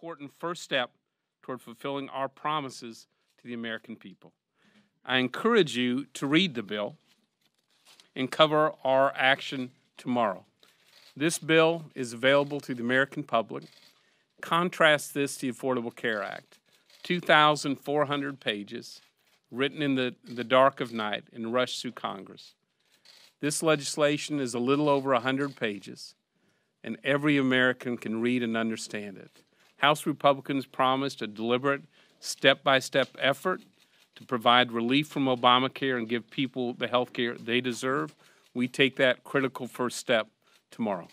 important first step toward fulfilling our promises to the American people. I encourage you to read the bill and cover our action tomorrow. This bill is available to the American public. Contrast this to the Affordable Care Act 2,400 pages, written in the, the dark of night and rushed through Congress. This legislation is a little over 100 pages, and every American can read and understand it. House Republicans promised a deliberate, step by step effort to provide relief from Obamacare and give people the health care they deserve. We take that critical first step tomorrow.